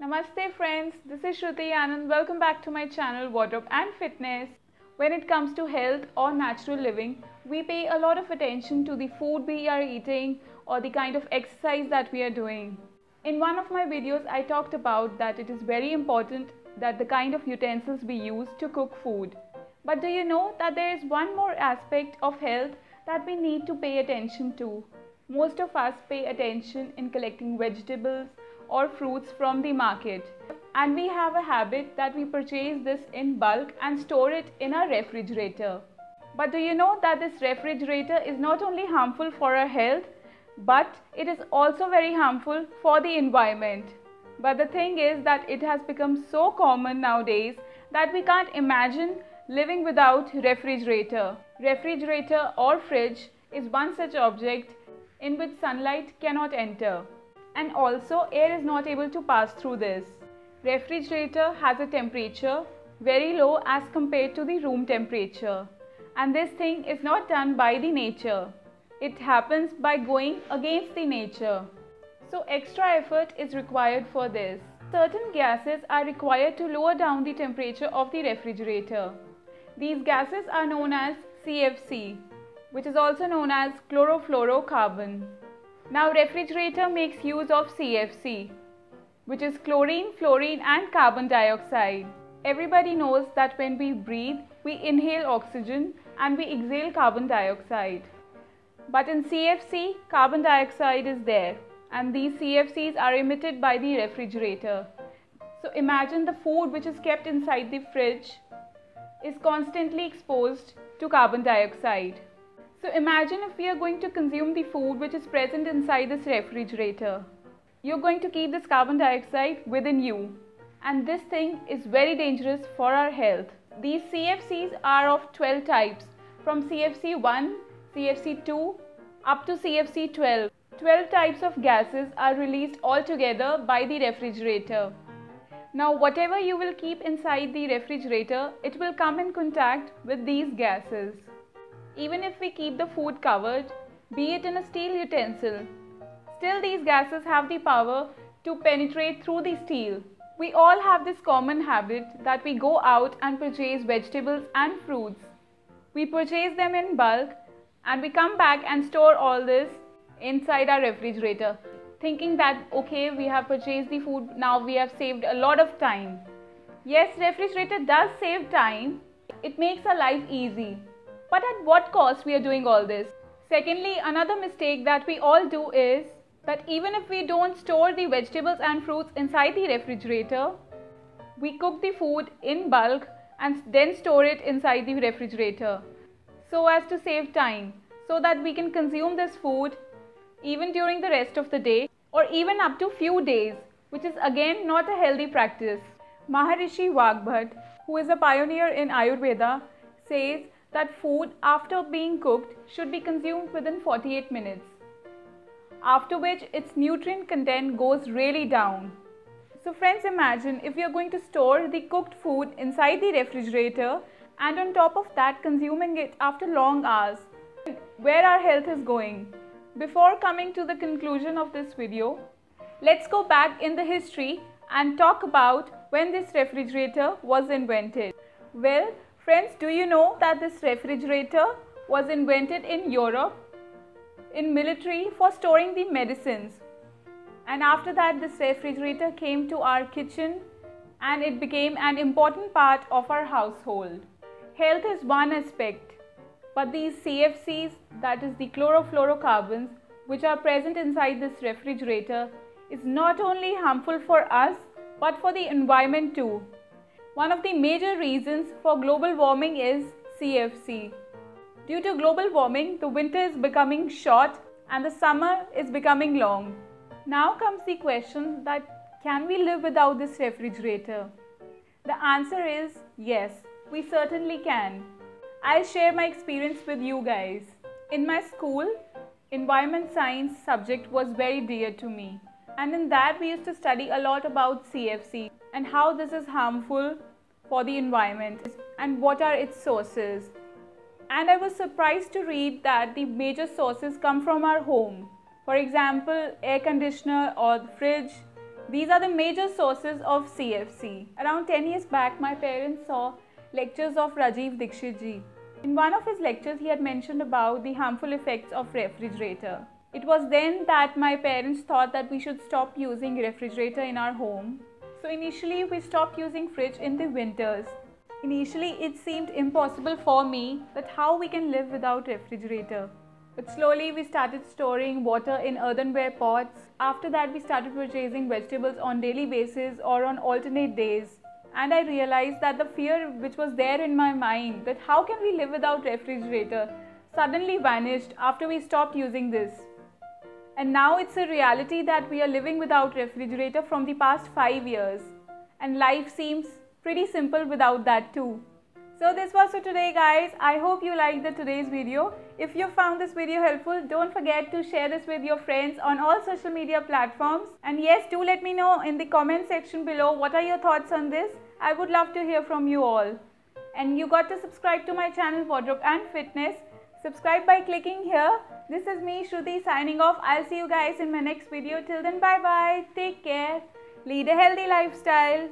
Namaste friends, this is Shruti and welcome back to my channel Wardrobe and Fitness. When it comes to health or natural living, we pay a lot of attention to the food we are eating or the kind of exercise that we are doing. In one of my videos, I talked about that it is very important that the kind of utensils we use to cook food. But do you know that there is one more aspect of health that we need to pay attention to? Most of us pay attention in collecting vegetables or fruits from the market. And we have a habit that we purchase this in bulk and store it in our refrigerator. But do you know that this refrigerator is not only harmful for our health, but it is also very harmful for the environment. But the thing is that it has become so common nowadays that we can't imagine living without refrigerator. Refrigerator or fridge is one such object in which sunlight cannot enter and also air is not able to pass through this. Refrigerator has a temperature very low as compared to the room temperature and this thing is not done by the nature. It happens by going against the nature. So extra effort is required for this. Certain gases are required to lower down the temperature of the refrigerator. These gases are known as CFC, which is also known as chlorofluorocarbon. Now refrigerator makes use of CFC, which is chlorine, fluorine and carbon dioxide. Everybody knows that when we breathe, we inhale oxygen and we exhale carbon dioxide. But in CFC, carbon dioxide is there and these CFCs are emitted by the refrigerator. So imagine the food which is kept inside the fridge is constantly exposed to carbon dioxide. So imagine if we are going to consume the food which is present inside this refrigerator. You're going to keep this carbon dioxide within you. And this thing is very dangerous for our health. These CFCs are of 12 types from CFC 1, CFC 2 up to CFC 12. 12 types of gases are released altogether by the refrigerator. Now whatever you will keep inside the refrigerator, it will come in contact with these gases even if we keep the food covered, be it in a steel utensil. Still these gases have the power to penetrate through the steel. We all have this common habit that we go out and purchase vegetables and fruits. We purchase them in bulk and we come back and store all this inside our refrigerator thinking that okay we have purchased the food now we have saved a lot of time. Yes refrigerator does save time. It makes our life easy but at what cost we are doing all this? Secondly, another mistake that we all do is that even if we don't store the vegetables and fruits inside the refrigerator, we cook the food in bulk and then store it inside the refrigerator so as to save time so that we can consume this food even during the rest of the day or even up to few days which is again not a healthy practice. Maharishi Wagbhat who is a pioneer in Ayurveda says that food after being cooked should be consumed within 48 minutes, after which its nutrient content goes really down. So friends imagine if are going to store the cooked food inside the refrigerator and on top of that consuming it after long hours, where our health is going. Before coming to the conclusion of this video, let's go back in the history and talk about when this refrigerator was invented. Well, Friends, do you know that this refrigerator was invented in Europe in military for storing the medicines. And after that this refrigerator came to our kitchen and it became an important part of our household. Health is one aspect, but these CFCs, that is the chlorofluorocarbons, which are present inside this refrigerator, is not only harmful for us but for the environment too. One of the major reasons for global warming is CFC. Due to global warming, the winter is becoming short and the summer is becoming long. Now comes the question that can we live without this refrigerator? The answer is yes, we certainly can. I'll share my experience with you guys. In my school, environment science subject was very dear to me. And in that we used to study a lot about CFC and how this is harmful for the environment and what are its sources. And I was surprised to read that the major sources come from our home. For example, air conditioner or the fridge. These are the major sources of CFC. Around 10 years back, my parents saw lectures of Rajiv Dixit ji. In one of his lectures, he had mentioned about the harmful effects of refrigerator. It was then that my parents thought that we should stop using refrigerator in our home. So initially we stopped using fridge in the winters. Initially it seemed impossible for me that how we can live without refrigerator. But slowly we started storing water in earthenware pots. After that we started purchasing vegetables on daily basis or on alternate days and I realized that the fear which was there in my mind that how can we live without refrigerator suddenly vanished after we stopped using this. And now it's a reality that we are living without refrigerator from the past 5 years and life seems pretty simple without that too. So this was for today guys. I hope you liked the today's video. If you found this video helpful, don't forget to share this with your friends on all social media platforms. And yes, do let me know in the comment section below what are your thoughts on this. I would love to hear from you all. And you got to subscribe to my channel Wardrobe and Fitness. Subscribe by clicking here. This is me Shruti signing off. I'll see you guys in my next video. Till then bye bye. Take care. Lead a healthy lifestyle.